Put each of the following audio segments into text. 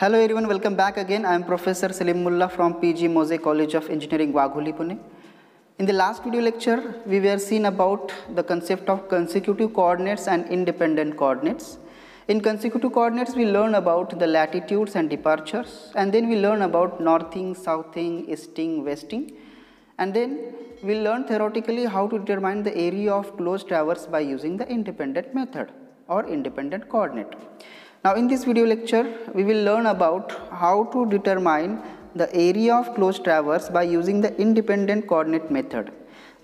Hello everyone, welcome back again. I am Professor Salim Mullah from PG Mose College of Engineering, Wagholi, Pune. In the last video lecture, we were seen about the concept of consecutive coordinates and independent coordinates. In consecutive coordinates, we learn about the latitudes and departures, and then we learn about northing, southing, easting, westing, and then we learn theoretically how to determine the area of closed traverse by using the independent method or independent coordinate. Now in this video lecture we will learn about how to determine the area of closed traverse by using the independent coordinate method.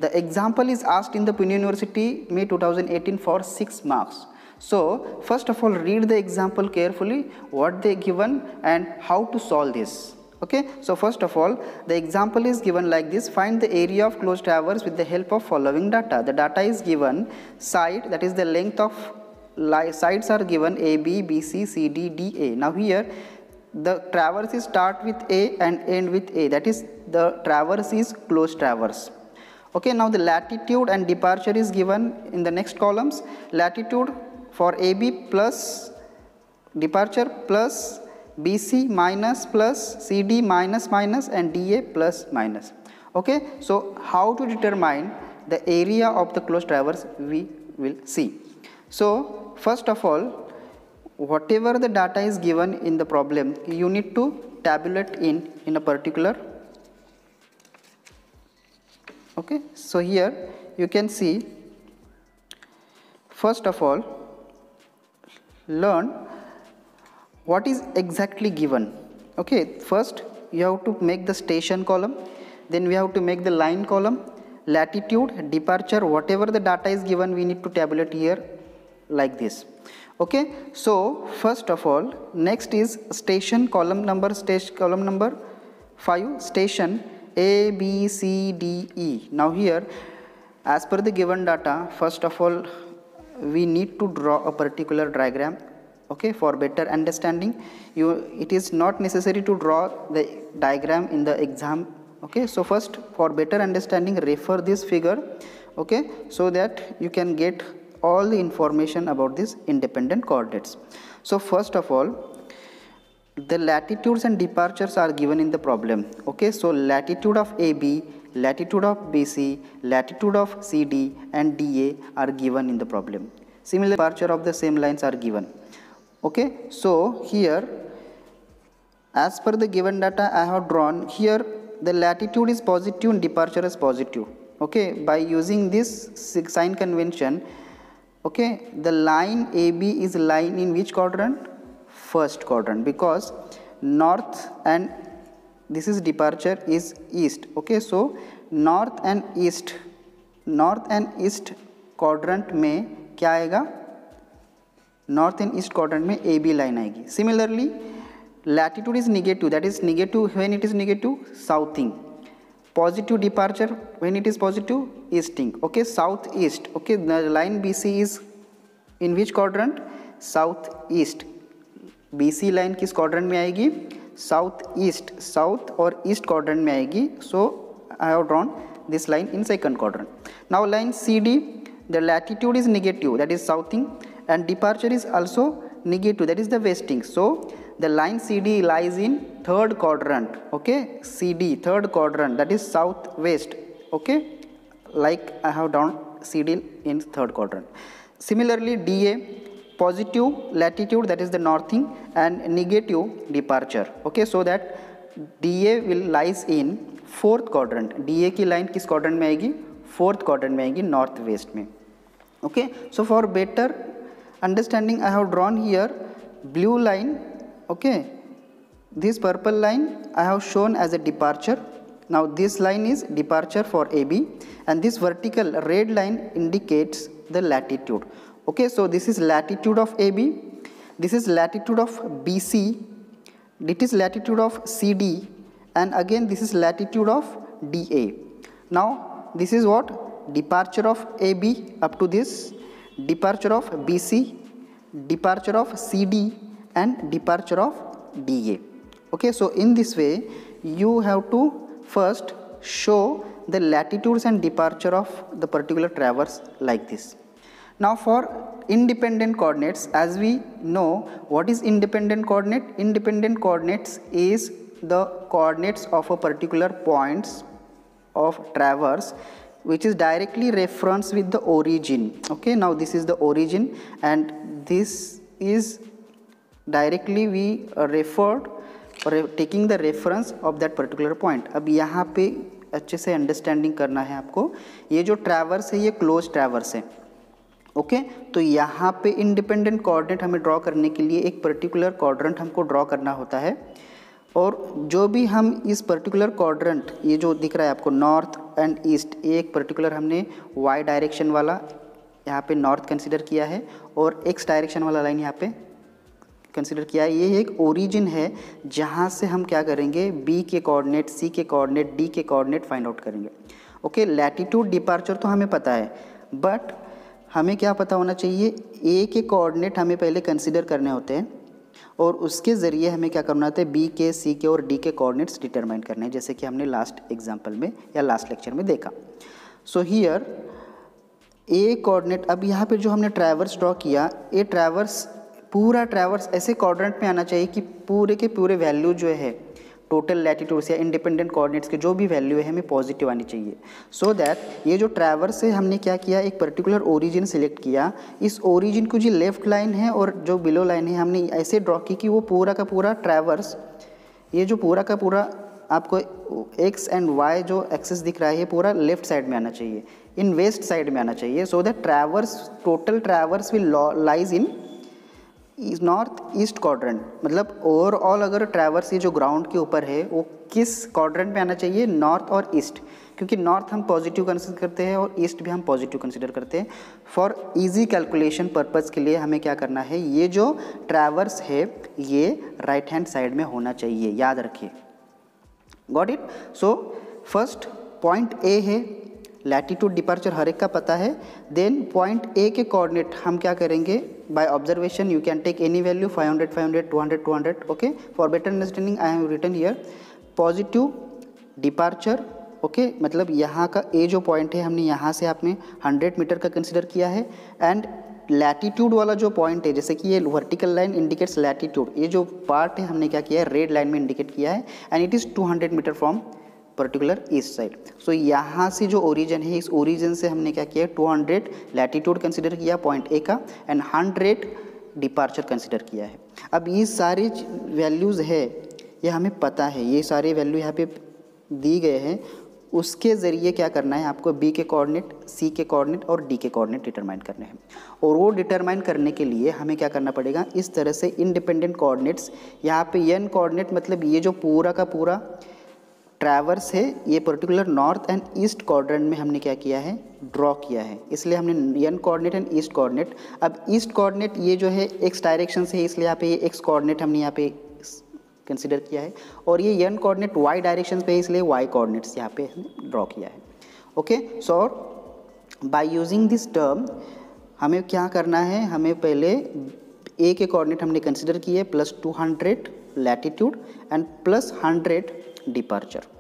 The example is asked in the Pune University May 2018 for 6 marks. So first of all read the example carefully what they given and how to solve this. Okay, so first of all the example is given like this find the area of closed traverse with the help of following data. The data is given side that is the length of sides are given A, B, B, C, C, D, D, A. Now here the traverse is start with A and end with A that is the traverse is closed traverse. Okay, now the latitude and departure is given in the next columns. Latitude for AB plus departure plus BC minus plus CD minus minus and DA plus minus. Okay, so how to determine the area of the closed traverse we will see. So first of all whatever the data is given in the problem you need to tabulate in in a particular. Okay so here you can see first of all learn what is exactly given. Okay first you have to make the station column then we have to make the line column latitude departure whatever the data is given we need to tabulate here like this. Okay? So first of all next is station column number station column number 5 station a b c d e. Now here as per the given data first of all we need to draw a particular diagram okay for better understanding. You it is not necessary to draw the diagram in the exam okay? So first for better understanding refer this figure okay? So that you can get all the information about these independent coordinates. So first of all the latitudes and departures are given in the problem. Okay so latitude of AB latitude of BC latitude of CD and DA are given in the problem. Similar departure of the same lines are given. Okay so here as per the given data I have drawn here the latitude is positive and departure is positive. Okay by using this sign convention okay the line AB is line in which quadrant first quadrant because north and this is departure is east okay so north and east north and east quadrant क्या आएगा north and east quadrant में A B line आएगी similarly latitude is negative that is negative when it is negative southing positive departure when it is positive easting okay southeast okay the line bc is in which quadrant southeast bc line किस quadrant में आएगी south east south और east quadrant में आएगी so I have drawn this line in second quadrant now line cd the latitude is negative that is southing and departure is also negative that is the westing so the line cd lies in third quadrant okay cd third quadrant that is southwest okay like i have done cd in third quadrant similarly da positive latitude that is the northing and negative departure okay so that da will lies in fourth quadrant da की line किस quadrant में आएगी fourth quadrant में आएगी north west में okay so for better understanding i have drawn here blue line okay. This purple line I have shown as a departure. Now this line is departure for AB and this vertical red line indicates the latitude. Okay so this is latitude of AB this is latitude of BC it is latitude of CD and again this is latitude of DA now this is what? Departure of AB up to this. Departure of BC departure of CD and departure of DA okay so in this way you have to first show the latitudes and departure of the particular traverse like this. Now for independent coordinates as we know what is independent coordinate? Independent coordinates is the coordinates of a particular points of traverse which is directly reference with the origin. Okay now this is the origin and this is directly we referred taking the reference of that particular point. अब यहाँ पे अच्छे से understanding करना है आपको। ये जो ट्रैवर्स है, ये क्लोज ट्रैवर्स है। Okay okay? तो यहाँ पे इंडिपेंडेंट कोऑर्डिनेट हमें ड्रॉ करने के लिए एक पर्टिकुलर क्वाड्रेंट हमको ड्रॉ करना होता है। और जो भी हम इस पर्टिकुलर क्वाड्रेंट ये जो दिख रहा है आपको नॉर्थ एंड ईस्ट एक पर्टिकुलर हमने वाई डायरेक्शन वाला यहाँ पे नॉर्थ कंसिडर किया है। और एक्स डायरेक्शन वाला लाइन यहाँ पे कंसिडर किया है ये एक ओरिजिन है, जहाँ से हम क्या करेंगे? बी के कोऑर्डिनेट सी के कोऑर्डिनेट डी के कोऑर्डिनेट फाइंड आउट करेंगे। ओके लैटिट्यूड डिपार्चर तो हमें पता है बट हमें क्या पता होना चाहिए? ए के कोऑर्डिनेट हमें पहले कंसिडर करने होते हैं, और उसके ज़रिए हमें क्या करना होता है? बी के सी के और डी के कोऑर्डिनेट्स डिटरमाइन करने हैं, जैसे कि हमने लास्ट एग्जांपल में या लास्ट लेक्चर में देखा। सो हियर ए कोऑर्डिनेट अब यहाँ पे जो हमने ट्रैवर्स ड्रॉ किया ए ट्रैवर्स पूरा ट्रैवर्स ऐसे कॉर्डिनेट में आना चाहिए कि पूरे के पूरे वैल्यू जो है टोटल लैटिट्यूड्स या इंडिपेंडेंट कोऑर्डिनेट्स के जो भी वैल्यू है, हमें पॉजिटिव आनी चाहिए। सो so दैट ये जो ट्रैवर्स है, हमने क्या किया? एक पर्टिकुलर ओरिजिन सेलेक्ट किया। इस ओरिजिन को जो लेफ़्ट लाइन है और जो बिलो लाइन है, हमने ऐसे ड्रॉ की कि वो पूरा का पूरा ट्रैवर्स ये जो पूरा का पूरा आपको एक्स एंड वाई जो एक्सेस दिख रहा है पूरा लेफ़्ट साइड में आना चाहिए। इन वेस्ट साइड में आना चाहिए। So that traverse total traverse will lies in north east quadrant. मतलब ओवरऑल अगर ट्रैवर्स ये जो ग्राउंड के ऊपर है, वो किस क्वाड्रेंट में आना चाहिए? नॉर्थ और ईस्ट क्योंकि नॉर्थ हम पॉजिटिव कंसिडर करते हैं और ईस्ट भी हम पॉजिटिव कंसिडर करते हैं। फॉर इजी कैलकुलेशन पर्पज़ के लिए हमें क्या करना है? ये जो ट्रैवर्स है, ये राइट हैंड साइड में होना चाहिए। याद रखिए। Got it so first point A है लैटिट्यूड डिपार्चर हर एक का पता है. देन पॉइंट ए के कोऑर्डिनेट हम क्या करेंगे? By observation you can take any value 500 500 200 200 okay for better understanding I have written here positive departure okay मतलब यहाँ का ए जो पॉइंट है, हमने यहाँ से आपने 100 मीटर का कंसिडर किया है. एंड लैटिट्यूड वाला जो पॉइंट है, जैसे कि ये वर्टिकल लाइन इंडिकेट्स लैटीट्यूड ये जो पार्ट है, हमने क्या किया है? रेड लाइन में इंडिकेट किया है. And it is 200 metre from particular east side so यहाँ से जो ओरिजिन है, इस ओरिजिन से हमने क्या किया? 200 लैटिट्यूड कंसिडर किया पॉइंट ए का एंड 100 डिपार्चर कंसिडर किया है। अब ये सारी वैल्यूज़ है, ये हमें पता है। ये सारे वैल्यू यहाँ पे दी गए हैं। उसके ज़रिए क्या करना है, आपको बी के कोऑर्डिनेट सी के कोऑर्डिनेट और डी के कोऑर्डिनेट डिटरमाइन करने हैं। और वो डिटरमाइन करने के लिए हमें क्या करना पड़ेगा? इस तरह से इंडिपेंडेंट कोऑर्डिनेट्स यहाँ पे एन कोऑर्डिनेट मतलब ये जो पूरा का पूरा ट्रैवर्स है, ये particular north and east coordinate में हमने क्या किया है? ड्रॉ किया है। इसलिए हमने N coordinate and east coordinate अब ईस्ट कोऑर्डिनेट ये जो है एक्स डायरेक्शन से है, इसलिए यहाँ पे ये एक्स कोऑर्डिनेट हमने यहाँ पे कंसिडर किया है। और ये यन कोऑर्डिनेट वाई डायरेक्शन पे इसलिए वाई कोऑर्डिनेट्स यहाँ पे हमने ड्रॉ किया है। Okay so by using this term हमें क्या करना है? हमें पहले ए के कोऑर्डिनेट हमने कंसिडर किए plus two hundred latitude and plus hundred departure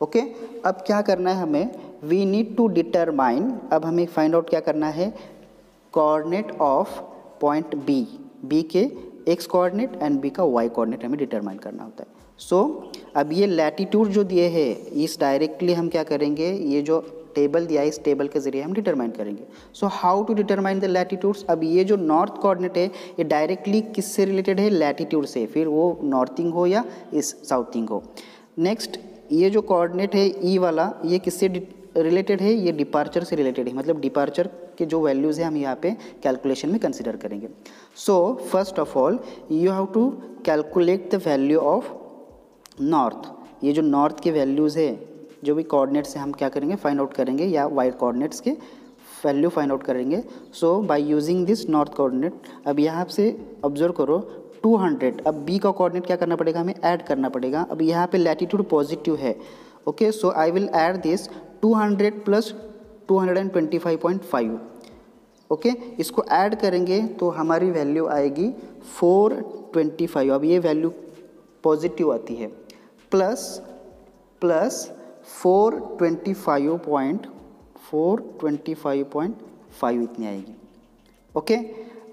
okay अब क्या करना है हमें? वी नीड टू डिटरमाइन अब हमें फाइंड आउट क्या करना है? Coordinate of point B B के एक्स कोऑर्डिनेट एंड बी का वाई कोऑर्डिनेट हमें डिटरमाइन करना होता है. सो so, अब ये लैटिट्यूड जो दिए है इस डायरेक्टली हम क्या करेंगे? ये जो टेबल दिया है इस टेबल के ज़रिए हम डिटरमाइन करेंगे. So how to determine the latitudes अब ये जो नॉर्थ कोऑर्डिनेट है ये डायरेक्टली किससे रिलेटेड है? लैटिट्यूड से. फिर वो नॉर्थिंग हो या इस साउथिंग हो. नेक्स्ट ये जो कोऑर्डिनेट है ई e वाला, ये किससे रिलेटेड है? ये डिपार्चर से रिलेटेड है। मतलब डिपार्चर के जो वैल्यूज़ है हम यहाँ पे कैलकुलेशन में कंसिडर करेंगे। So first of all you have to calculate the value of north ये जो नॉर्थ के वैल्यूज़ है, जो भी कोऑर्डिनेट्स है, हम क्या करेंगे? फाइंड आउट करेंगे या वाइट कोऑर्डिनेट्स के वैल्यू फाइंड आउट करेंगे। So by using this north coordinate अब यहाँ से ऑब्ज़र्व करो 200 अब बी का कोऑर्डिनेट क्या करना पड़ेगा? हमें ऐड करना पड़ेगा। अब यहाँ पे लैटिट्यूड पॉजिटिव है। Okay so I will add this 200 plus 225.5 okay इसको ऐड करेंगे तो हमारी वैल्यू आएगी 425 अब ये वैल्यू पॉजिटिव आती है। प्लस प्लस 425.425.5 इतनी आएगी। Okay okay?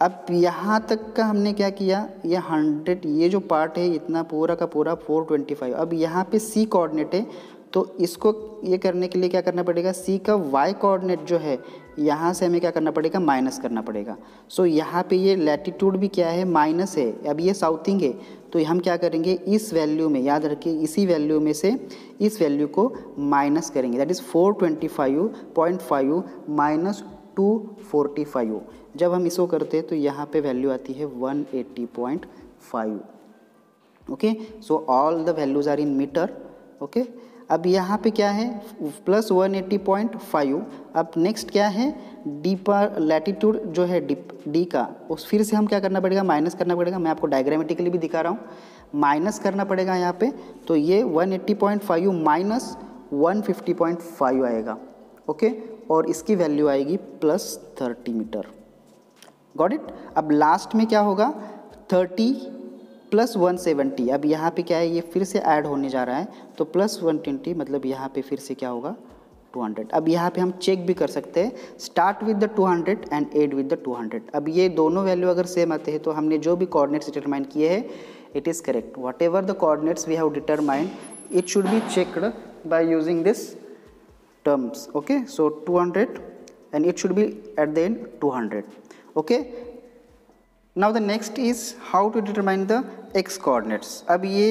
अब यहाँ तक का हमने क्या किया? ये हंड्रेड ये जो पार्ट है इतना पूरा का पूरा फोर ट्वेंटी फाइव अब यहाँ पे सी कोऑर्डिनेट है तो इसको ये करने के लिए क्या करना पड़ेगा? सी का वाई कोऑर्डिनेट जो है यहाँ से हमें क्या करना पड़ेगा? माइनस करना पड़ेगा। सो so, यहाँ पे ये लैटिट्यूड भी क्या है? माइनस है। अब ये साउथिंग है तो हम क्या करेंगे? इस वैल्यू में याद रखिए इसी वैल्यू में से इस वैल्यू को माइनस करेंगे। That is four twenty five point five minus two forty five जब हम इसको करते हैं तो यहाँ पे वैल्यू आती है one eighty point five okay so all the values are in metre okay अब यहाँ पे क्या है? Plus one eighty point five अब नेक्स्ट क्या है? डी पर लैटिट्यूड जो है डी डी का, उस फिर से हम क्या करना पड़ेगा? माइनस करना पड़ेगा। मैं आपको डायग्रामेटिकली भी दिखा रहा हूँ। माइनस करना पड़ेगा यहाँ पे तो ये one eighty point five minus one fifty point five आएगा। ओके और इसकी वैल्यू आएगी plus thirty metre got it अब लास्ट में क्या होगा? थर्टी प्लस वन सेवेंटी अब यहाँ पे क्या है? ये फिर से ऐड होने जा रहा है। तो प्लस वन ट्वेंटी मतलब यहाँ पे फिर से क्या होगा? टू हंड्रेड अब यहाँ पे हम चेक भी कर सकते हैं। Start with the two hundred and end with the two hundred अब ये दोनों वैल्यू अगर सेम आते हैं तो हमने जो भी कोऑर्डिनेट्स डिटरमाइन किए हैं it is correct whatever the coordinates we have determined it should be checked by using this terms, okay? So 200 and it should be at the end 200 okay? Now, the next is how to determine the x coordinates. अब ये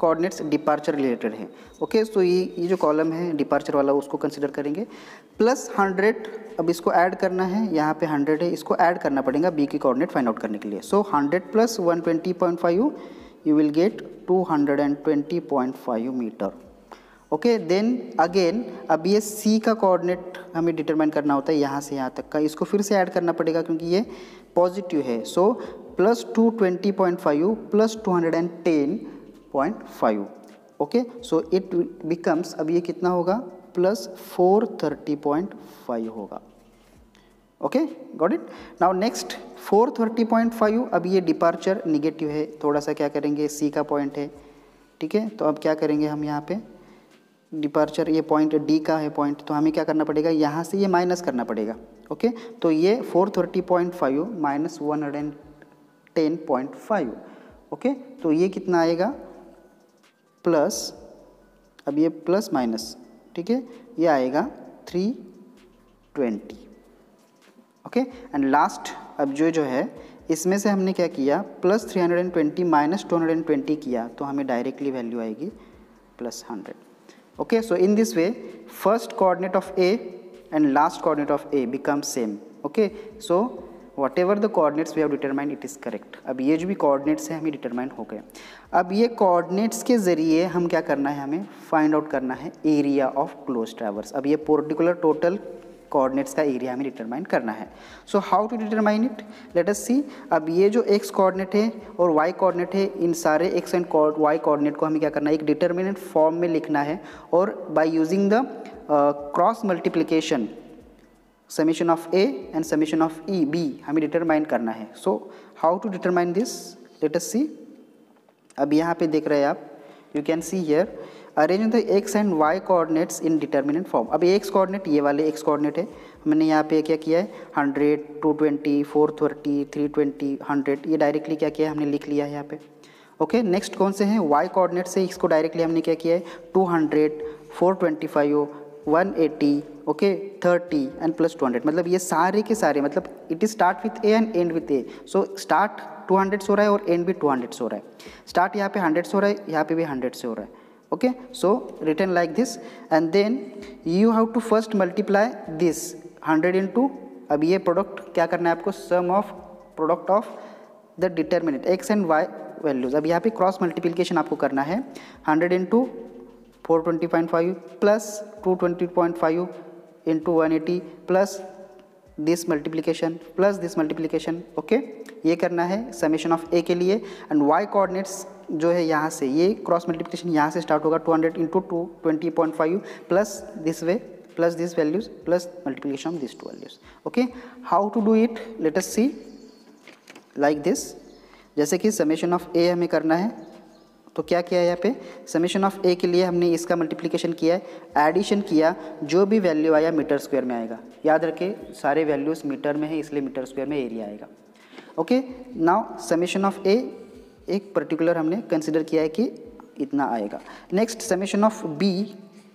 coordinates departure related है okay so ये ये जो column है departure वाला, उसको consider करेंगे। प्लस हंड्रेड अब इसको ऐड करना है। यहाँ पे हंड्रेड है, इसको ऐड करना पड़ेगा बी की कोऑर्डिनेट फाइंड आउट करने के लिए। So hundred plus one twenty point five you will get two hundred and twenty point five metre okay then again अब ये सी का कोऑर्डिनेट हमें डिटरमाइन करना होता है यहाँ से यहाँ तक का। इसको फिर से ऐड करना पड़ेगा क्योंकि ये पॉजिटिव है। So plus two twenty point five plus two hundred and ten point five okay so it becomes अब ये कितना होगा? Plus four thirty point five होगा। Okay got it now next four thirty point five अब ये departure negative है। थोड़ा सा क्या करेंगे? सी का पॉइंट है। ठीक है तो अब क्या करेंगे हम यहाँ पे? डिपार्चर, ये पॉइंट डी का है पॉइंट तो हमें क्या करना पड़ेगा? यहाँ से ये माइनस करना पड़ेगा ओके तो ये four thirty point five minus one hundred and ten point five okay तो ये कितना आएगा? प्लस अब ये प्लस माइनस ठीक है? ये आएगा three twenty okay and last अब जो जो है, इसमें से हमने क्या किया? Plus three hundred and twenty minus two hundred and twenty किया तो हमें डायरेक्टली वैल्यू आएगी plus hundred okay so in this way first coordinate of a and last coordinate of a becomes same okay so whatever the coordinates we have determined it is correct अब ये जो भी coordinates hai हमें determine हो गए अब ये coordinates के ज़रिए हम क्या करना है हमें find out करना है area of closed traverse अब ये particular total कोऑर्डिनेट्स का एरिया हमें डिटरमाइन करना है। So how to determine it let us see अब ये जो एक्स कोऑर्डिनेट है और वाई कोऑर्डिनेट है, इन सारे एक्स एंड वाई कोऑर्डिनेट को हमें क्या करना है? एक डिटर्मिनेंट फॉर्म में लिखना है और by using the cross multiplication summation of A and summation of E B हमें डिटरमाइन करना है। So how to determine this let us see अब यहाँ पे देख रहे हैं आप। You can see here arrange the X and Y coordinates in determinant form अब एक्स कोऑर्डिनेट ये वाले एक्स कोऑर्डिनेट है। मैंने यहाँ पे क्या किया है? Hundred two twenty four thirty three twenty hundred ये डायरेक्टली क्या किया है? हमने लिख लिया है यहाँ पे। ओके नेक्स्ट कौन से हैं? वाई कोऑर्डिनेट से इसको डायरेक्टली हमने क्या किया है? Two hundred four twenty five one eighty okay thirty and plus two hundred मतलब ये सारे के सारे मतलब it is start with A and end with A so start two hundred से हो रहा है और एंड भी टू हंड्रेड से हो रहा है। स्टार्ट यहाँ पे हंड्रेड से हो रहा है, यहाँ पे भी हंड्रेड से हो रहा है। Okay, so written like this. And then you have to first multiply this 100 into, अब ये प्रोडक्ट क्या करना है आपको? Sum of product of the determinant X and Y values अब यहाँ पे क्रॉस मल्टीप्लिकेशन आपको करना है। 100 into four twenty point five plus two twenty point five into one eighty plus this multiplication plus this multiplication okay ये करना है summation of ए के लिए. एंड वाई कोऑर्डिनेट्स जो है यहाँ से, ये क्रॉस मल्टीप्लिकेशन यहाँ से स्टार्ट होगा 200 hundred into two twenty point five plus this way plus this values plus multiplication of this two values okay how to do it let us see like this जैसे कि summation of ए हमें करना है तो क्या किया है यहाँ पे? समेशन ऑफ़ ए के लिए हमने इसका मल्टीप्लिकेशन किया है एडिशन किया, जो भी वैल्यू आया मीटर स्क्वायर में आएगा। याद रखें, सारे वैल्यूज़ मीटर में है, इसलिए मीटर स्क्वायर में एरिया आएगा। Okay now summation of A एक पर्टिकुलर हमने कंसिडर किया है कि इतना आएगा। नेक्स्ट समेशन ऑफ़ बी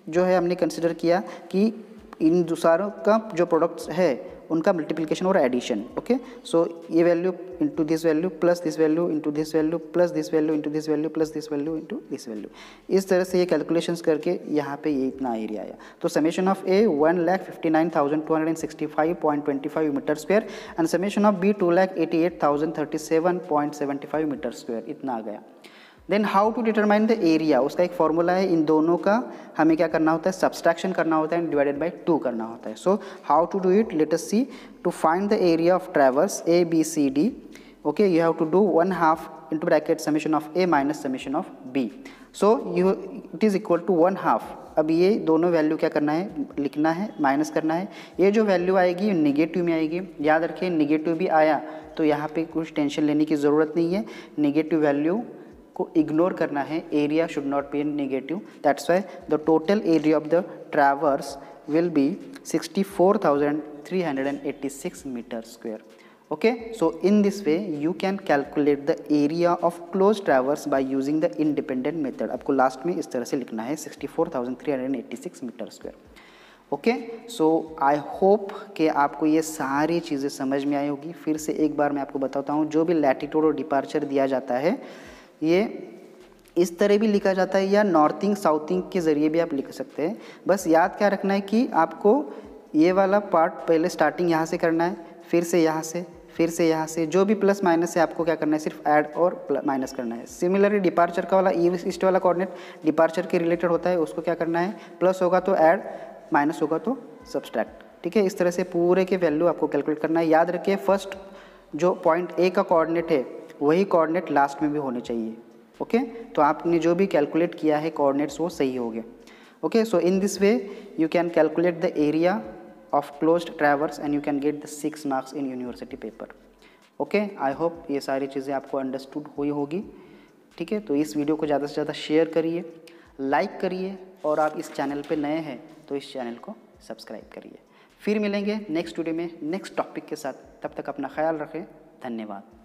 जो है हमने कंसिडर किया कि इन दूसरों का जो प्रोडक्ट्स है उनका मल्टीप्लिकेशन और एडिशन ओके सो ये value into this value plus this value into this value plus this value into this value plus this value into this value इस तरह से ये कैलकुलेशन करके यहाँ पे ये इतना एरिया आया। तो summation of A one lakh fifty nine thousand two hundred and sixty five point twenty five metre square and summation of B two lakh eighty eight thousand thirty seven point seventy five metre square इतना आ गया। Then how to determine the area उसका एक formula है, इन दोनों का हमें क्या करना होता है? सब्सट्रैक्शन करना होता है एंड डिवाइडेड बाई टू करना होता है। So how to do it let us see to find the area of traverse A B C D okay you have to do one half into bracket summation of A minus summation of B so you it is equal to one half अब ये दोनों value क्या करना है? लिखना है minus करना है। ये जो वैल्यू आएगी निगेटिव में आएगी। याद रखिए निगेटिव भी आया तो यहाँ पे कुछ टेंशन लेने की ज़रूरत नहीं है। निगेटिव वैल्यू को इग्नोर करना है area should not be negative that's why the total area of the traverse will be 64,386 metre square okay? So in this way you can calculate the area of closed traverse by using the independent method. आपको last में इस तरह से लिखना है 64,386 metre square okay so I hope कि आपको ये सारी चीज़ें समझ में आई होगी। फिर से एक बार मैं आपको बताता हूँ जो भी लैटिट्यूड और डिपार्चर दिया जाता है ये इस तरह भी लिखा जाता है या नॉर्थिंग, साउथिंग के ज़रिए भी आप लिख सकते हैं। बस याद क्या रखना है कि आपको ये वाला पार्ट पहले स्टार्टिंग यहाँ से करना है, फिर से यहाँ से, फिर से यहाँ से, जो भी प्लस माइनस है आपको क्या करना है, सिर्फ़ ऐड और माइनस करना है। सिमिलरली डिपार्चर का वाला ई ईस्ट वाला कोऑर्डिनेट डिपार्चर के रिलेटेड होता है, उसको क्या करना है प्लस होगा तो ऐड माइनस होगा तो सब्सट्रैक्ट ठीक है, इस तरह से पूरे के वैल्यू आपको कैलकुलेट करना है। याद रखिए फ़र्स्ट जो पॉइंट ए का कोऑर्डिनेट है वही कोऑर्डिनेट लास्ट में भी होने चाहिए ओके तो आपने जो भी कैलकुलेट किया है कोऑर्डिनेट्स वो सही हो गए okay so in this way you can calculate the area of closed traverse and you can get the six marks in university paper okay I hope ये सारी चीज़ें आपको अंडरस्टूड हुई होगी, ठीक है? तो इस वीडियो को ज़्यादा से ज़्यादा शेयर करिए लाइक करिए और आप इस चैनल पे नए हैं तो इस चैनल को सब्सक्राइब करिए। फिर मिलेंगे नेक्स्ट वीडियो में नेक्स्ट टॉपिक के साथ। तब तक अपना ख्याल रखें। धन्यवाद।